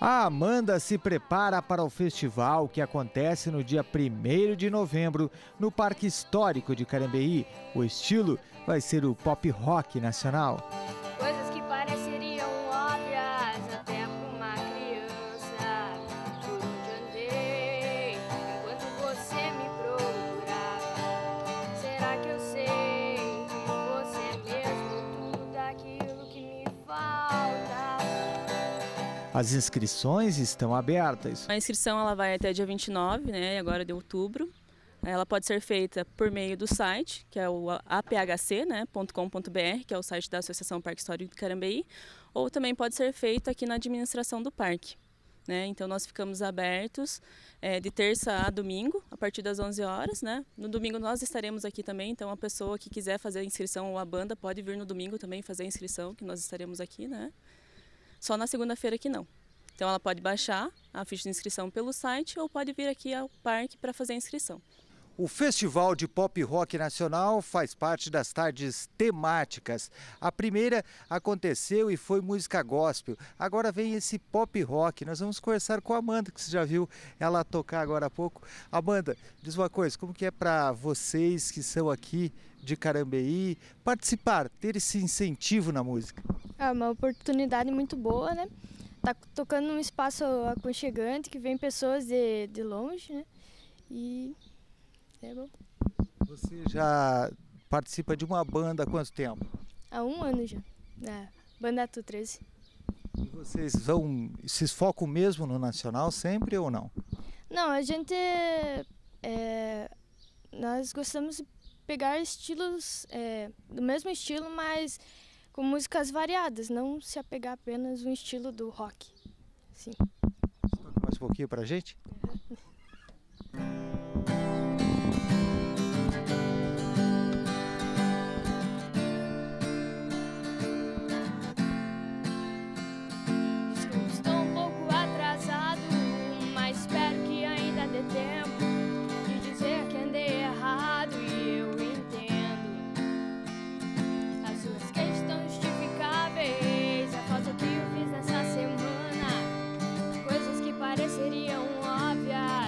A Amanda se prepara para o festival que acontece no dia 1 de novembro no Parque Histórico de Carambeí. O estilo vai ser o pop rock nacional. As inscrições estão abertas. A inscrição ela vai até dia 29, né, agora de outubro. Ela pode ser feita por meio do site, que é o aphc.com.br, né, que é o site da Associação Parque Histórico do Carambeí, ou também pode ser feita aqui na administração do parque. Né? Então nós ficamos abertos é, de terça a domingo, a partir das 11 horas. Né? No domingo nós estaremos aqui também, então a pessoa que quiser fazer a inscrição ou a banda pode vir no domingo também fazer a inscrição, que nós estaremos aqui. Né? Só na segunda-feira que não. Então ela pode baixar a ficha de inscrição pelo site ou pode vir aqui ao parque para fazer a inscrição. O Festival de Pop Rock Nacional faz parte das tardes temáticas. A primeira aconteceu e foi música gospel. Agora vem esse pop rock. Nós vamos conversar com a Amanda, que você já viu ela tocar agora há pouco. Amanda, diz uma coisa, como que é para vocês que são aqui de Carambeí participar, ter esse incentivo na música? É uma oportunidade muito boa, né? Tá tocando num espaço aconchegante que vem pessoas de, de longe, né? E é bom. Você já participa de uma banda há quanto tempo? Há um ano já. É, banda Tu 13. E vocês vão, se focam mesmo no nacional sempre ou não? Não, a gente. é, nós gostamos de pegar estilos é, do mesmo estilo, mas com músicas variadas, não se apegar apenas um estilo do rock. Sim. Você toca mais um pouquinho pra gente? Estou seriam óbvias.